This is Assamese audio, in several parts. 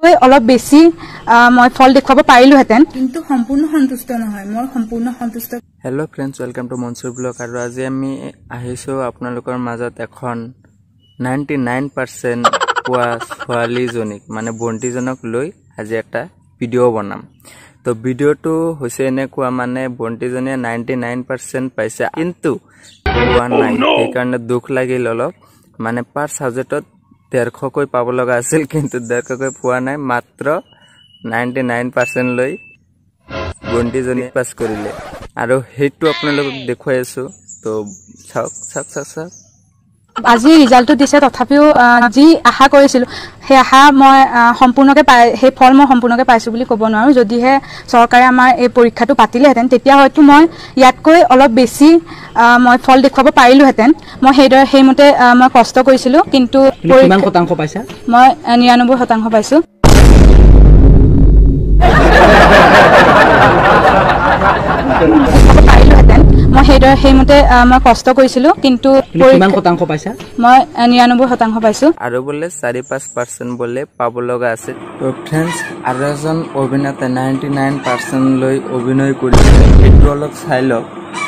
অলপ বেছি মই ফল দেখুৱাব পাৰিলোহেঁতেন। কিন্তু সম্পূৰ্ণ সন্তুষ্ট নহয় মই সম্পূৰ্ণ সন্তুষ্ট। Hello' friends welcome to Mansur blog আৰু আজি আমি আহিছোঁ আপোনালোকৰ মাজত এখন নাইণ্টি নাইন পাৰ্চেণ্ট পোৱা ছোৱালীজনীক মানে বন্তিজনক লৈ আজি এটা ভিডিঅ' বনাম। তো ভিডিঅ'টো হৈছে এনেকুৱা মানে বন্তিজনীয়ে নাইণ্টি নাইন পাৰ্চেণ্ট পাইছে কিন্তু পোৱা নাই। সেইকাৰণে দুখ লাগিল অলপ। মানে পাৰ ছাবজেক্টত ডেৰশকৈ পাব লগা আছিল কিন্তু ডেৰশকৈ পোৱা নাই। মাত্ৰ নাইণ্টি নাইন পাৰ্চেণ্ট লৈ বন্তিজনী পাছ কৰিলে। আৰু সেইটো আপোনালোকক দেখুৱাই আছোঁ। তো চাওক চাওক চাওক চাওক। আজি ৰিজাল্টটো দিছে তথাপিও যি আশা কৰিছিলোঁ সেই আশা মই সম্পূৰ্ণকৈ পাই সেই ফল মই সম্পূৰ্ণকৈ পাইছোঁ বুলি ক'ব নোৱাৰোঁ। যদিহে চৰকাৰে আমাৰ এই পৰীক্ষাটো পাতিলেহেঁতেন তেতিয়া হয়তো মই ইয়াতকৈ অলপ বেছি মই ফল দেখুৱাব পাৰিলোহেঁতেন। মই সেইদৰে সেইমতে মই কষ্ট কৰিছিলোঁ কিন্তু মই নিৰান্নব্বৈ শতাংশ পাইছোঁ। পাৰিলোহেঁতেন মই সেইদৰে সেইমতে মই কষ্ট কৰিছিলোঁ কিন্তু মই নিৰান্নব্বৈ শতাংশ পাইছোঁ। আৰু বোলে চাৰি পাঁচ পাৰ্চেণ্ট বোলে পাব লগা আছে। তো ফ্ৰেণ্ডছ আৰু এজন অভিনেতা নাইণ্টি নাইন পাৰ্চেণ্ট লৈ অভিনয় কৰিছে। সেইটো অলপ চাই লওক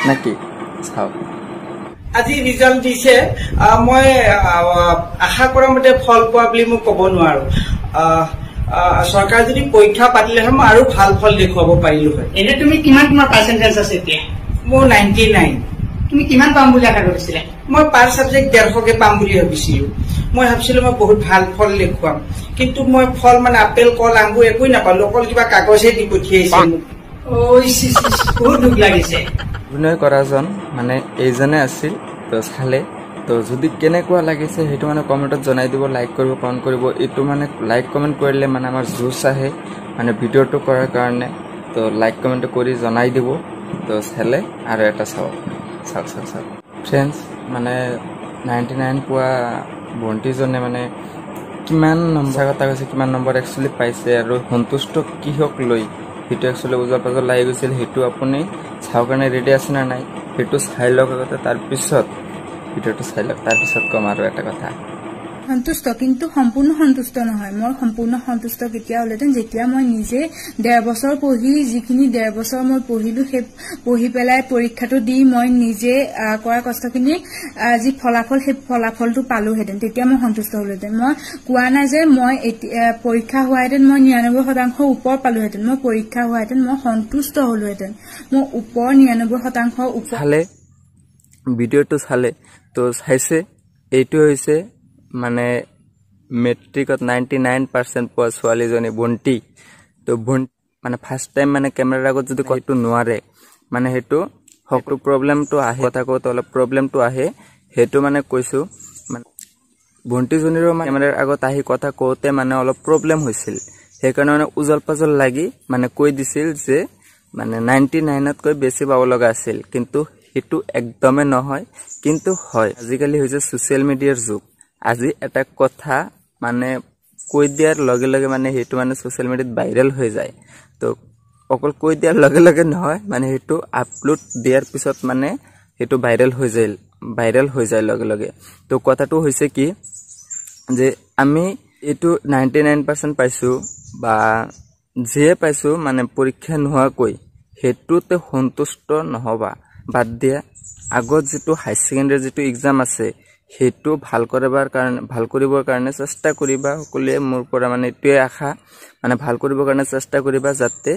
নেকি? চাওক। আজি ৰিজাল্ট দিছে। মই আশা কৰা মতে ফল পোৱা বুলি মই ক'ব নোৱাৰো। চৰকাৰে যদি পৰীক্ষা পাতিলে হয় মই আৰু ভাল ফল দেখুৱাব পাৰিলো হয় এনে তুমি কিমান তোমাৰ পাৰ্চেণ্টেজ আছে এতিয়া? মোৰ নাইণ্টি নাইন তুমি কিমান পাম বুলি আশা কৰিছিলা? মই পাৰ চাবজেক্ট ডেৰশকে পাম বুলি ভাবিছিলো। মই ভাবিছিলো মই বহুত ভাল ফল দেখুৱাম। কিন্তু মই ফল মানে আপেল কল আঙুৰ একোৱে নাপালো। অকল কিবা কাগজহে দি পঠিয়াইছে মোক। বহুত দুখ লাগিছে। অভিনয় কৰাজন মানে এইজনে আছিল তো চালে তো যদি কেনেকুৱা লাগিছে সেইটো মানে কমেণ্টত জনাই দিব লাইক কৰিব কমেণ্ট কৰিব। এইটো মানে লাইক কমেণ্ট কৰিলে মানে আমাৰ জোচ আহে। মানে ভিডিঅ'টো কৰাৰ কাৰণে। তো লাইক কমেণ্ট কৰি জনাই দিব। তো চালে আৰু এটা চাওক চাওক চাওক চাওক ফ্ৰেণ্ডছ মানে নাইণ্টি নাইন পোৱা ভণ্টিজনে মানে কিমান নম্বৰ কথা কৈছে কিমান নম্বৰ একচুৱেলি পাইছে আৰু সন্তুষ্ট কিহক লৈ? সেইটো একচুৱেলি ওজৰ পাজৰ লাগি গৈছিল সেইটো আপুনি চাবৰ কাৰণে ৰেডি আছে নে নাই? সেইটো চাই লওক আগতে তাৰপিছত ভিডিঅ'টো চাই লওক তাৰপিছত ক'ম আৰু এটা কথা। সন্তুষ্ট কিন্তু সম্পূৰ্ণ সন্তুষ্ট নহয়। মই সম্পূৰ্ণ সন্তুষ্ট কেতিয়া হলহেঁতেন যেতিয়া মই নিজে ডেৰ বছৰ পঢ়ি যিখিনি ডেৰ বছৰ মই পঢ়িলো সেই পঢ়ি পেলাই পৰীক্ষাটো দি মই নিজে কৰা কষ্টখিনি যি ফলাফল সেই ফলাফলটো পালোহেঁতেন। তেতিয়া মই সন্তুষ্ট হলোহেঁতেন। মই কোৱা নাই যে মই পৰীক্ষা হোৱাহেঁতেন মই নিৰানব্বৈ শতাংশ ওপৰ পালোহেঁতেন। মই পৰীক্ষা হোৱাহেঁতেন মই সন্তুষ্ট হলোহেঁতেন। মই ওপৰ নিৰানব্বৈ শতাংশ চালে ভিডিঅ'টো চালে তো চাইছে এইটো হৈছে মানে মেট্ৰিকত নাইণ্টি নাইন পাৰ্চেণ্ট পোৱা ছোৱালীজনী ভণ্টি তো ভণ্টি মানে ফাৰ্ষ্ট টাইম মানে কেমেৰাৰ আগত যদি সেইটো নোৱাৰে মানে সেইটো সকলো প্ৰব্লেমটো আহে কথা কওঁতে অলপ প্ৰব্লেমটো আহে সেইটো মানে কৈছোঁ মানে ভণ্টিজনীৰো কেমেৰাৰ আগত আহি কথা কওঁতে মানে অলপ প্ৰব্লেম হৈছিল। সেইকাৰণে মানে উজল পাজল লাগি মানে কৈ দিছিল যে মানে নাইণ্টি নাইনতকৈ বেছি পাব লগা আছিল কিন্তু সেইটো একদমেই নহয় কিন্তু হয়। আজিকালি হৈছে ছ'চিয়েল মিডিয়াৰ যুগ। আজি এটা কথা মানে কৈ দিয়াৰ লগে লগে মানে সেইটো মানে ছ'চিয়েল মিডিয়াত ভাইৰেল হৈ যায়। তো অকল কৈ দিয়াৰ লগে নহয় মানে সেইটো আপলোড দিয়াৰ পিছত মানে সেইটো ভাইৰেল হৈ যায় ভাইৰেল হৈ যায় লগে লগে। তো কথাটো হৈছে কি যে আমি এইটো নাইণ্টি নাইন পাৰ্চেণ্ট পাইছোঁ বা যিয়ে পাইছোঁ মানে পৰীক্ষা নোহোৱাকৈ সেইটোতে সন্তুষ্ট নহ'বা। বাদ দিয়া আগত যিটো হাই ছেকেণ্ডেৰী যিটো এক্সাম আছে সেইটো ভাল কৰিবৰ কাৰণে ভাল কৰিবৰ কাৰণে চেষ্টা কৰিবা সকলোৱে মোৰ পৰা মানে এইটোৱে আশা মানে ভাল কৰিবৰ কাৰণে চেষ্টা কৰিবা যাতে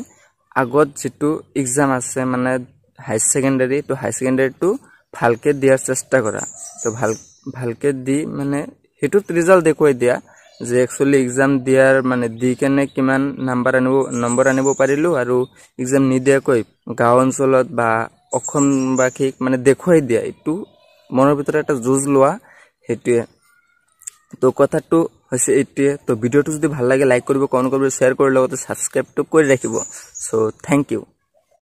আগত যিটো এক্সাম আছে মানে হাই ছেকেণ্ডেৰী তো হাই ছেকেণ্ডেৰীটো ভালকৈ দিয়াৰ চেষ্টা কৰা। তো ভাল ভালকৈ দি মানে সেইটোত ৰিজাল্ট দেখুৱাই দিয়া যে একচুৱেলি এক্সাম দিয়াৰ মানে দি কেনে কিমান নাম্বাৰ আনিব নম্বৰ আনিব পাৰিলোঁ আৰু এক্সাম নিদিয়াকৈ গাঁও অঞ্চলত বা অসমবাসীক মানে দেখুৱাই দিয়া এইটো মনৰ ভিতৰত এটা যুঁজ লোৱা সেইটোৱে। তো কথাটো হৈছে এইটোৱে। তো ভিডিঅ'টো যদি ভাল লাগে লাইক কৰিব কমেণ্ট কৰিব শ্বেয়াৰ কৰি লগতে ছাবস্ক্ৰাইবটো কৰি ৰাখিব। চ' থেংক ইউ